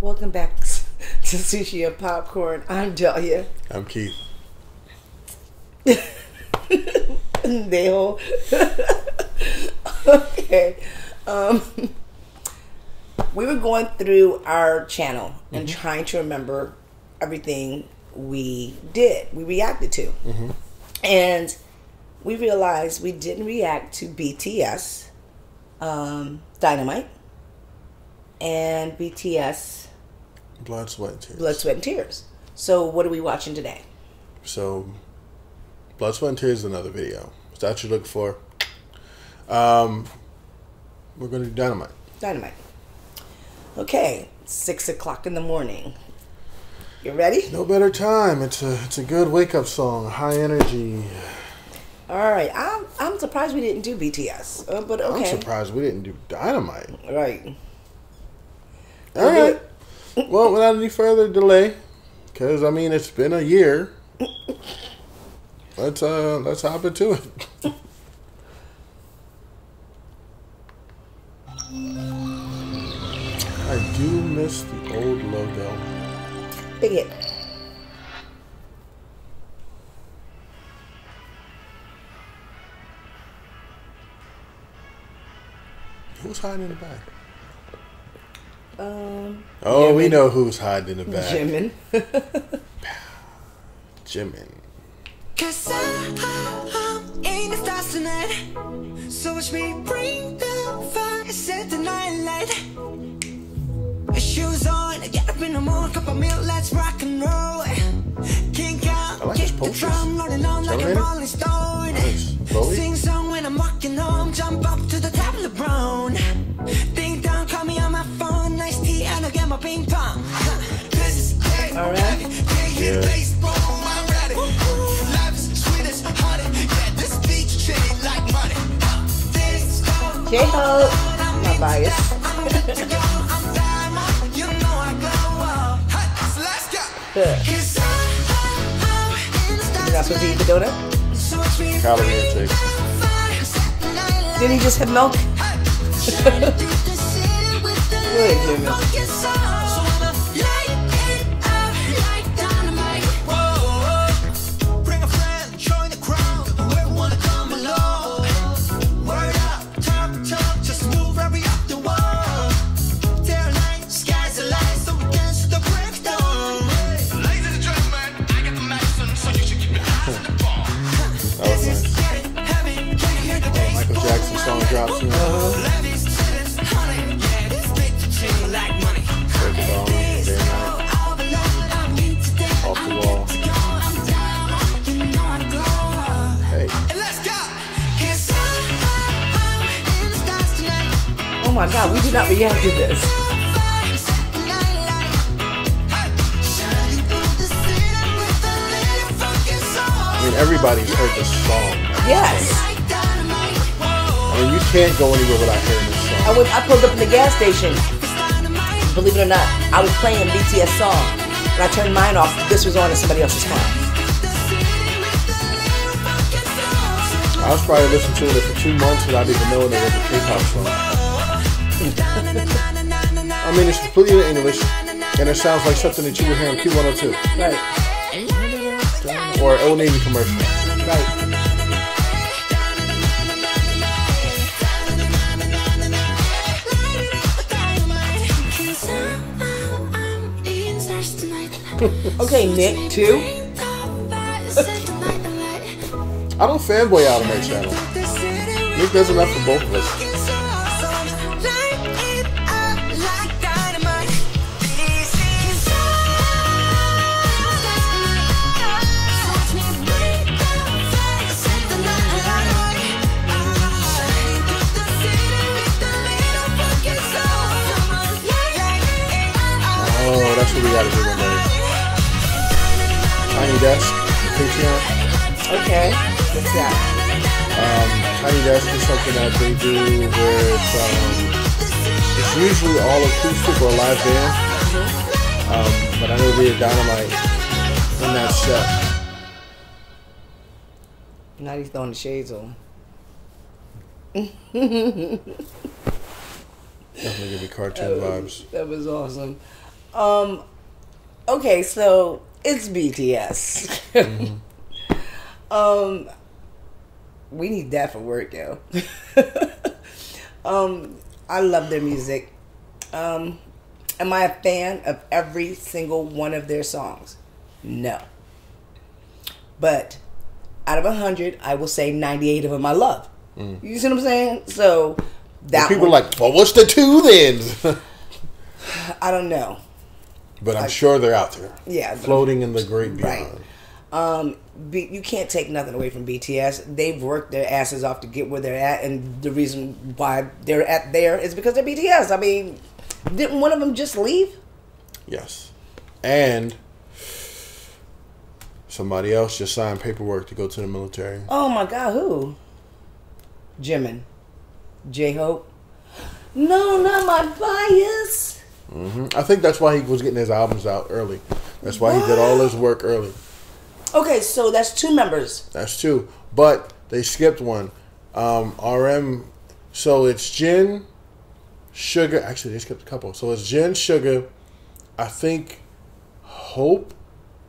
welcome back to Sushi and Popcorn. I'm Dahlia. I'm Keith. Neil. okay. Um, we were going through our channel and trying to remember everything we did, we reacted to. And we realized we didn't react to BTS, um, Dynamite, and BTS, Blood, sweat, and tears. Blood, Sweat, and Tears. So, what are we watching today? So, Blood, Sweat, and Tears is another video. Is that what you're looking for? Um, we're going to do Dynamite. Dynamite. Okay, six o'clock in the morning. You ready? No better time. It's a it's a good wake up song. High energy. All right. I'm I'm surprised we didn't do BTS, uh, but okay. I'm surprised we didn't do Dynamite. Right. All right. Well, without any further delay, because I mean it's been a year. Let's uh let's hop into it. I do miss the old logo. Big hit. Who's hiding in the back? Um, Oh, we know who's hiding in the back. Jimin. Jimin. Cause I'm in the stars tonight So watch me bring the fire, set the night light Shoes on, get up in the morning, cup of milk, let's rock and roll Kink out, I like kick the drum, rolling on like a rolling stone Nice. Bowie? Sing song when I'm walking home, jump up to the top of the brown ping pong This is great, All right. Yeah. baseball, I'm ready. Life is sweet as honey. Yeah, this beach chain like money. This go, J Hope. Not biased. I'm diamond. You know I glow up. Hey, so let's go. Good. 'Cause I'm in the You're not supposed to eat the donut? So watch me Calorie intake. the fire, set the night light. Didn't he just have milk? Shining through the a little fucking soul. I mean everybody's heard this song. Yes. I mean you can't go anywhere without hearing this I song. was I pulled up in the gas station. Believe it or not, I was playing a BTS song. And I turned mine off. This was on in somebody else's car. The city with a little fucking soul. I was probably listening to it for two months without even knowing it was a K-pop song. I mean it's completely in English and it sounds like something that you would hear on Q102 Right. or Old Navy commercial. Right. Okay, Nick, two. I don't fanboy out on my channel. Nick does enough for both of us. That's what we gotta do one day. Tiny Desk, Patreon. Okay. What's that? Um, Tiny Desk is something that they do where it's, um, it's usually all acoustic or live band. Um, but I know they had Dynamite in that set. Now he's throwing the shades on. Definitely give me cartoon vibes. That was awesome. Um, okay, so it's BTS. um, we need that for work, yo. um, I love their music. Um, am I a fan of every single one of their songs? No. But out of a hundred, I will say ninety-eight of them I love. You see what I'm saying? So that People are like, well, what's the two then? I don't know. But I'm sure they're out there, Yeah, floating in the great Right. beyond. Um, B, you can't take nothing away from BTS. They've worked their asses off to get where they're at, and the reason why they're at there is because they're BTS. I mean, didn't one of them just leave? Yes, and somebody else just signed paperwork to go to the military. Oh my God, who? Jimin, J Hope. No, not my bias. I think that's why he was getting his albums out early. That's why he did all his work early. Okay, so that's two members. That's two, But they skipped one. Um, RM. So it's Jin, Suga. Actually, they skipped a couple. So it's Jin, Suga. I think Hope,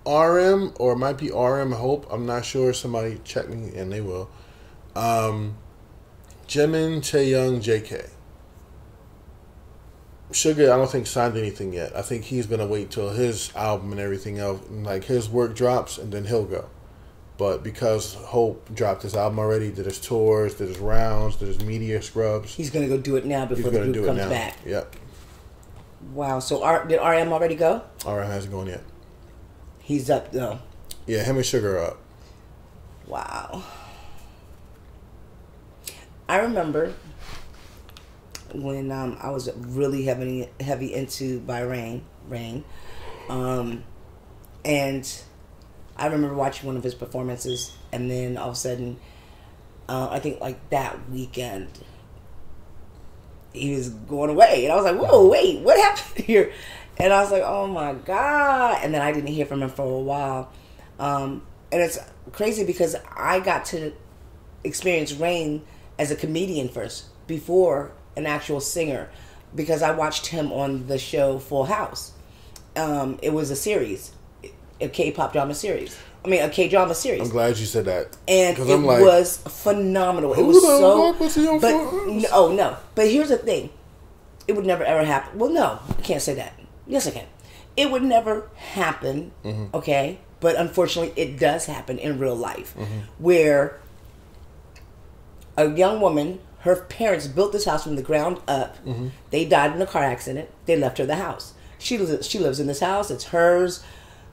RM, or it might be RM Hope. I'm not sure. Somebody check me, and they will. Um, Jimin, Taehyung, JK. Suga, I don't think signed anything yet. I think he's gonna wait till his album and everything else, like his work drops, and then he'll go. But because Hope dropped his album already, did his tours, did his rounds, did his media scrubs, He's gonna go do it now before the group do it comes now. back. Yep. Wow. So R, did RM already go? RM hasn't gone yet. He's up though. Yeah, him and Suga are up. Wow. I remember when um, I was really heavy heavy into by rain rain, um, and I remember watching one of his performances, and then all of a sudden, uh, I think like that weekend, he was going away, and I was like, "Whoa, wait, what happened here?" And I was like, "Oh my god!" And then I didn't hear from him for a while, um, and it's crazy because I got to experience Rain as a comedian first before an actual singer, because I watched him on the show Full House. Um, it was a series, a K-pop drama series. I mean, a K-drama series I'm glad you said that. and it like, was phenomenal. It was so. was but no, oh no. But here's the thing: it would never ever happen. Well, no, I can't say that. Yes, I can. It would never happen. Mm-hmm. Okay, but unfortunately, it does happen in real life, Mm-hmm. where a young woman, her parents built this house from the ground up. Mm-hmm. They died in a car accident. They left her the house. She lives. She lives in this house. It's hers.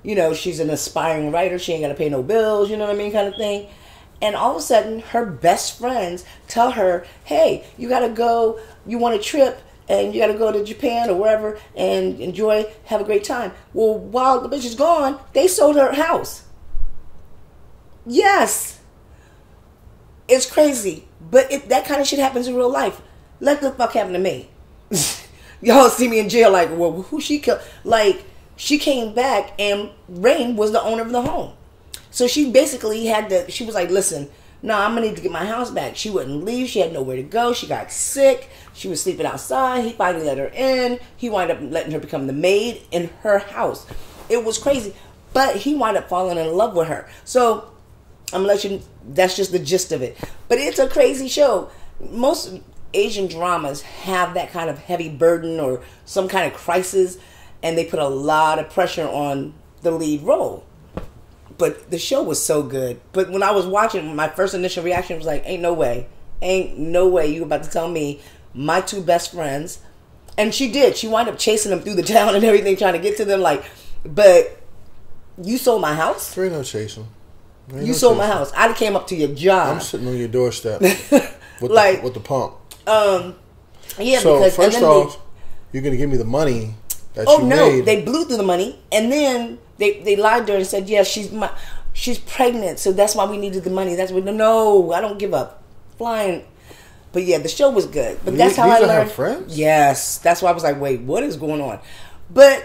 You know, she's an aspiring writer. She ain't got to pay no bills. You know what I mean, kind of thing. And all of a sudden, her best friends tell her, "Hey, you got to go. You want a trip." And you got to go to Japan or wherever and enjoy, have a great time. Well, while the bitch is gone, they sold her house. Yes, it's crazy, but it, that kind of shit happens in real life. Let the fuck happen to me. Y'all see me in jail, like, well, who she killed? Like, she came back and Rain was the owner of the home. So she basically had to, she was like, listen, no, I'm gonna need to get my house back. She wouldn't leave. She had nowhere to go. She got sick. She was sleeping outside. He finally let her in. He wound up letting her become the maid in her house. It was crazy. But he wound up falling in love with her. So I'm gonna let you. That's just the gist of it. But it's a crazy show. Most Asian dramas have that kind of heavy burden or some kind of crisis, and they put a lot of pressure on the lead role. But the show was so good. But when I was watching, my first initial reaction was like, "Ain't no way, ain't no way you about to tell me my two best friends." And she did. She wound up chasing them through the town and everything, trying to get to them. Like, but you sold my house. Three no chasing. You sold my house. I'd came up to your job. I'm sitting on your doorstep with, Like- the, with the pump. Um, yeah, so because and first then they- off, you're gonna give me the money that oh you no, made. they blew through the money, and then they they lied to her and said, "Yeah, she's my, she's pregnant, so that's why we needed the money." That's what. No, I don't give up. Flying. But yeah, the show was good. But These- that's how these I learned. friends? Yes, that's why I was like, "Wait, what is going on?" But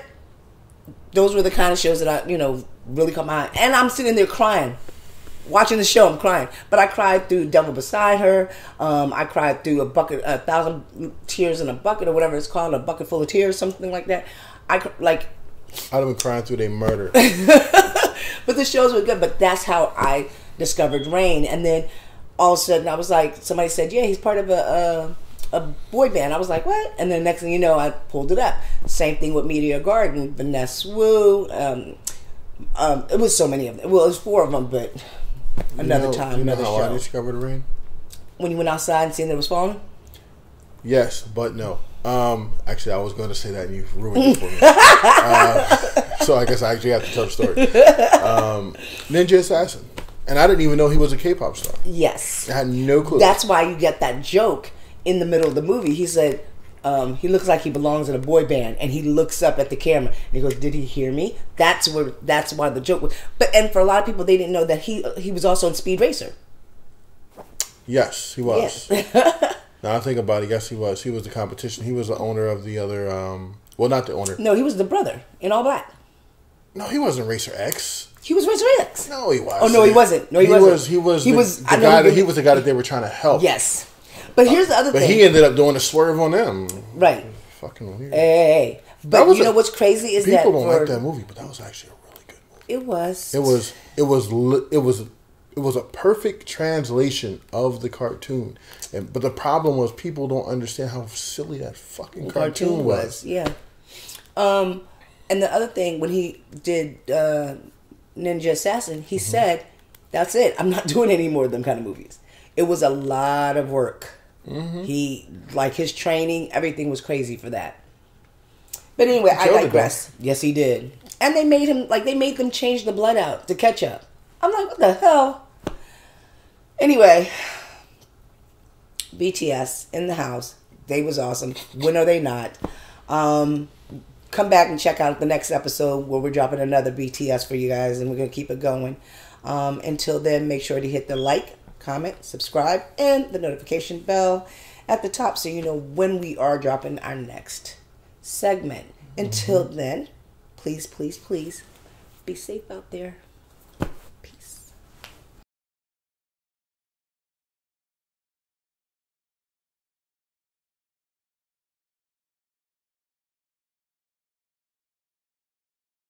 those were the kind of shows that I, you know, really caught my eye. And I'm sitting there crying, watching the show. I'm crying, but I cried through "Devil Beside Her." Um, I cried through a bucket, a thousand tears in a bucket, or whatever it's called, a bucket full of tears, something like that. I like I'd have been crying through they murder. But the shows were good. But that's how I discovered Rain. And then all of a sudden, I was like, somebody said, "Yeah, he's part of a a, a boy band." I was like, "What?" And then next thing you know, I pulled it up. Same thing with Meteor Garden, Vanness Wu. Um, um, it was so many of them. Well, it was four of them, but another you know, time, You know another how I show. discovered rain? when you went outside and seen that it was falling. Yes, but no. Um, actually, I was going to say that and you ruined it for me. uh, so I guess I actually have to tell the story. Um, Ninja Assassin, and I didn't even know he was a K-pop star. Yes. I had no clue. That's why you get that joke in the middle of the movie. He said, um, he looks like he belongs in a boy band, and he looks up at the camera and he goes, "Did he hear me?" That's where. That's why the joke was. But and for a lot of people, they didn't know that he he was also in Speed Racer. yes, he was. Yeah. now I think about it. Yes, he was. He was the competition. He was the owner of the other. Um, well, not the owner. no, he was the brother in all black. No, he wasn't Racer X. He was Racer X. No, he was. Oh, no, he wasn't. No, he wasn't. was. He was. He the, was- the guy. he That, he was the guy that they were trying to help. Yes. But here's the other But thing. he ended up doing a swerve on them. right. Fucking weird. Hey. But you a- know what's crazy is People that people don't for, like that movie, but that was actually a really good movie. it was. It was it was it was it was a perfect translation of the cartoon. And but the problem was people don't understand how silly that fucking cartoon, cartoon was. was. Yeah. Um, and the other thing when he did uh, Ninja Assassin, he said, "That's it. I'm not doing any more of them kind of movies." It was a lot of work. He like his training, everything was crazy for that. But anyway, I digress. Yes, he did. And they made him like they made them change the blood out to catch up. I'm like, what the hell? Anyway, BTS in the house. They was awesome. When are they not? Um, come back and check out the next episode where we're dropping another BTS for you guys, and we're gonna keep it going. Um, until then, make sure to hit the like, comment, subscribe, and the notification bell at the top so you know when we are dropping our next segment. Until mm-hmm. then, please, please, please be safe out there.